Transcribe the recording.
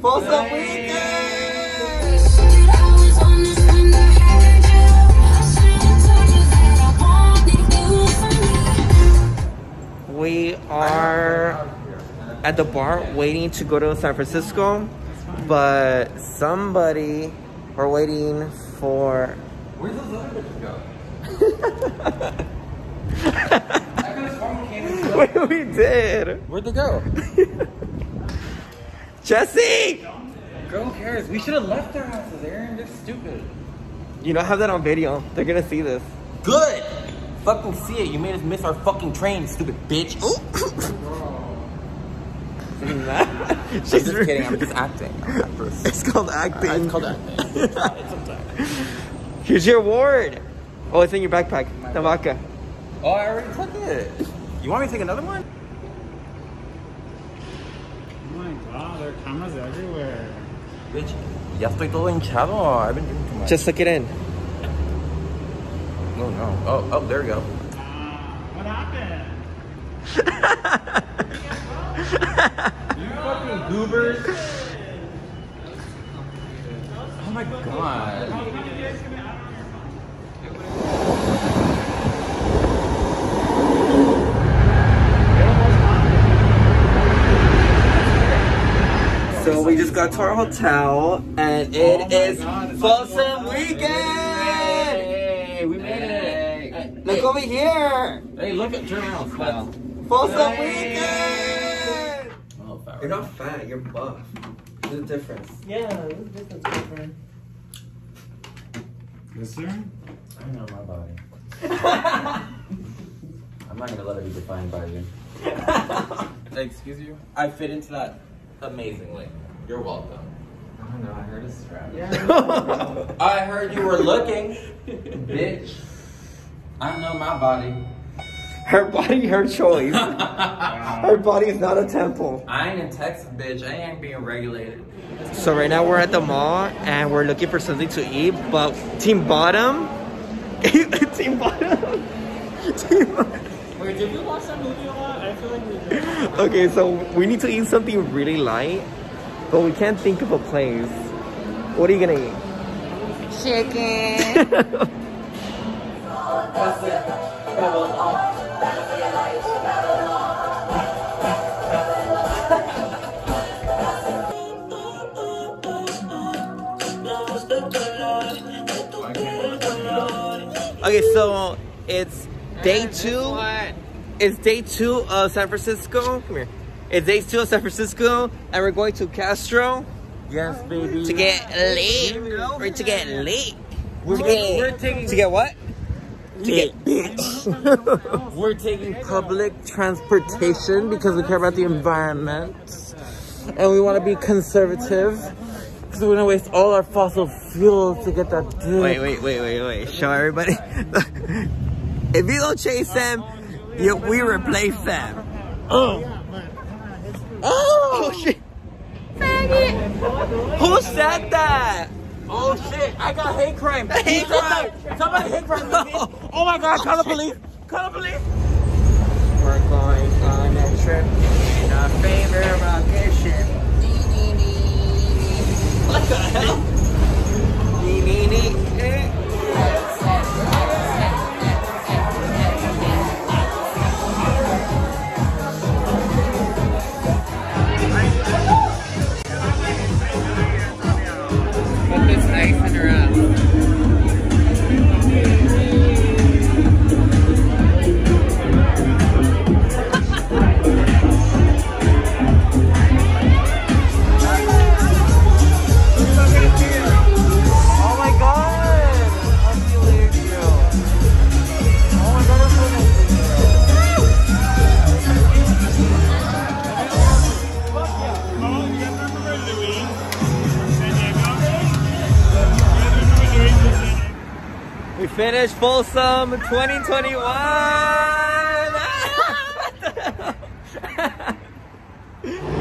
Folsom Weekend! Shit, I was on this when I had you. I shouldn't tell you that I wanted you for me. We are at the bar waiting to go to San Francisco, but somebody, we're waiting for. Where's those other bitches go? I could have sworn we Wait, we did. Where'd they go? Jesse! Girl, who cares? We should have left their houses, Aaron. They're stupid. You don't have that on video. They're gonna see this. Good! Fucking see it. You made us miss our fucking train, stupid bitch. She's I'm just kidding. I'm just acting. I'm. It's called acting. It's called acting. Here's your award. Oh, it's in your backpack. The vodka. Oh, I already took it. You want me to take another one? Oh my god, there are cameras everywhere. Bitch, ya estoy todo hinchado. I've been doing too much. Just look it in. No, no. Oh, oh, there we go. Uh, what happened? You fucking goobers. Oh my god. So we just got to our hotel, and it oh is Folsom Weekend. Hey, we made it. Look over here. Hey, look at turn around, smile. Folsom Hey. Weekend. Oh. You're not fat. You're buff. There's a difference. Yes, sir? I know my body. I'm not gonna let it be defined by you. Excuse you? I fit into that amazingly. You're welcome. I don't know, I heard a strap. I heard you were looking, bitch. I know my body. Her body, her choice. Her body is not a temple. I ain't in Texas, bitch. I ain't being regulated. So right now we're at the mall and we're looking for something to eat, but Team Bottom, Team Bottom, Team Bottom. Wait, did we watch that movie a lot? I feel like we did. Okay, so we need to eat something really light, but we can't think of a place. What are you gonna eat? Chicken. Okay, so it's day two. It's day two of San Francisco. Come here. It's day two of San Francisco, and we're going to Castro Yes, baby. to get lit. We're to get lit. We're, To get, we're taking to get what? To get bitch. we're taking public transportation because we care about the environment and we want to be conservative because we want to waste all our fossil fuels to get that dick. Wait, wait, wait, wait, wait. Show everybody. if you don't chase them, you, we replace them. Oh. Oh, shit. Who said that? Oh shit! I got hate crime. Hate crime. Somebody hate crime. me. Oh my god! Call the police. Call the police. We're going on a trip in our favorite rocket ship. What the hell? We finished Folsom 2021!